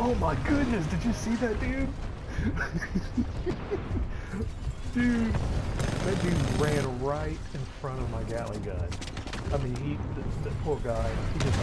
Oh my goodness, did you see that dude? dude, that dude ran right in front of my galley gun. I mean, he, the, the poor guy, he just